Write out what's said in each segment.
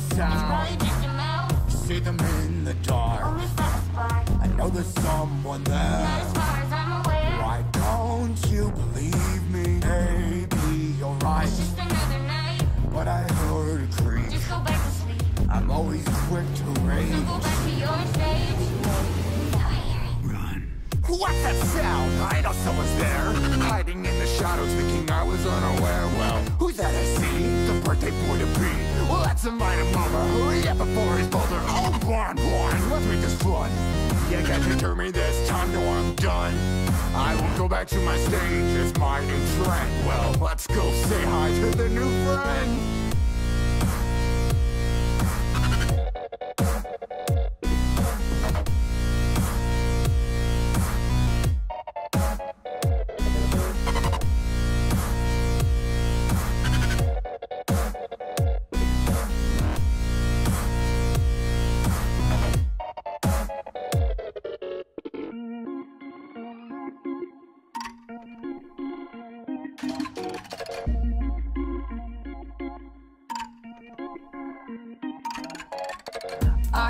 sound. See them in the dark. I know there's someone there. Why don't you believe me? Maybe you're right, but I heard a creak. I'm always quick to rage. Run. What's that sound? I know someone's there. Hiding in the shadows, thinking I was unaware. Well, who's that I see? The birthday boy to be. Let's invite him over. Hurry up before he's bolder. Oh, blind, blind. Let's make this fun. You can't deter me this time, no, I'm done. I won't go back to my stage, it's my new trend. Well, let's go say hi to the new friend.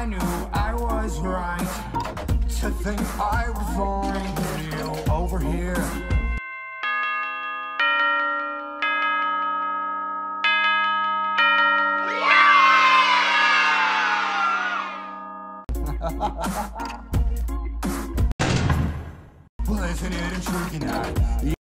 I knew I was right to think I would find you over here. well, isn't it intriguing that